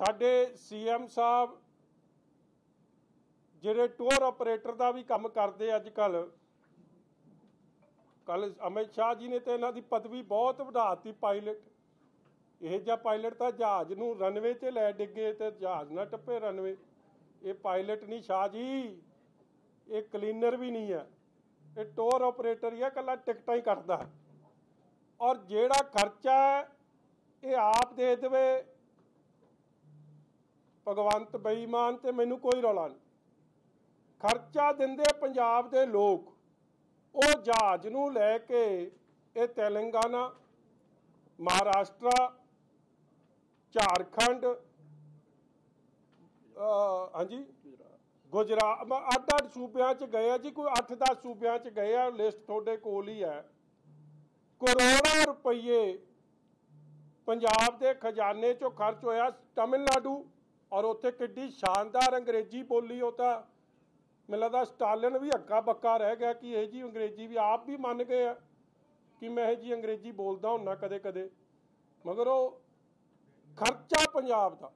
ਸਾਡੇ ਸੀਐਮ ਸਾਹਿਬ ਜਿਹੜੇ tour operator ਦਾ ਵੀ ਕੰਮ ਕਰਦੇ ਅੱਜ ਕੱਲ ਕੱਲ ਅਮਿਤ ਸ਼ਾਹ ਜੀ ਨੇ ਤੇ ਇਹਨਾਂ ਦੀ ਪਦਵੀ ਬਹੁਤ ਵਧਾਤੀ ਪਾਇਲਟ। ਇਹ ਜਿਹਾ ਪਾਇਲਟ ਤਾਂ ਜਹਾਜ਼ ਨੂੰ ਰਨਵੇ ਤੇ ਲੈ ਡਿੱਗੇ ਤੇ ਜਹਾਜ਼ ਨਾ ਟੱਪੇ ਰਨਵੇ ਇਹ ਪਾਇਲਟ ਨਹੀਂ ਸ਼ਾਹ ਜੀ, ਇਹ ਕਲੀਨਰ ਵੀ ਨਹੀਂ ਹੈ ਇਹ ਟੂਰ ਆਪਰੇਟਰ ਹੀ ਹੈ ਕੱਲਾ ਟਿਕਟਾਂ ਹੀ ਕੱਟਦਾ ਔਰ ਜਿਹੜਾ ਖਰਚਾ ਇਹ ਆਪ ਦੇ ਦੇਵੇ ਭਗਵੰਤ ਬੇਈਮਾਨ ਤੇ ਮੈਨੂੰ ਕੋਈ ਰੌਲਾ ਨਹੀਂ। ਖਰਚਾ ਦਿੰਦੇ ਪੰਜਾਬ ਦੇ ਲੋਕ, ਉਹ ਜਹਾਜ਼ ਨੂੰ ਲੈ ਕੇ ਇਹ ਤੇਲੰਗਾਨਾ, ਮਹਾਰਾਸ਼ਟਰ, ਝਾਰਖੰਡ ਹਾਂਜੀ, ਗੁਜਰਾਤ ਅੱਠ ਅੱਠ ਸੂਬਿਆਂ ਚ ਗਏ ਆ ਜੀ, ਕੋਈ 8-10 ਸੂਬਿਆਂ ਚ ਗਏ ਆ ਲਿਸਟ ਤੁਹਾਡੇ ਕੋਲ ਹੀ ਹੈ। ਕਰੋੜਾਂ ਰੁਪਏ ਪੰਜਾਬ ਦੇ ਖਜ਼ਾਨੇ ਚੋਂ ਖਰਚ ਹੋਇਆ, ਤਮਿਲਨਾਡੂ ਔਰ ਉੱਥੇ ਕਿੱਡੀ ਸ਼ਾਨਦਾਰ ਅੰਗਰੇਜ਼ੀ ਬੋਲੀ ਉਹ ਤਾਂ ਮੈਨੂੰ ਲੱਗਦਾ ਸਟਾਲਿਨ ਵੀ ਹੱਕਾ ਬੱਕਾ ਰਹਿ ਗਿਆ ਕਿ ਇਹ ਜੀ ਅੰਗਰੇਜ਼ੀ ਵੀ ਆਪ ਵੀ ਮੰਨ ਗਏ ਆ ਕਿ ਮੈਂ ਇਹ ਜੀ ਅੰਗਰੇਜ਼ੀ ਬੋਲਦਾ ਹੁੰਨਾ ਕਦੇ ਕਦੇ ਮਗਰ ਉਹ ਖਰਚਾ ਪੰਜਾਬ ਦਾ।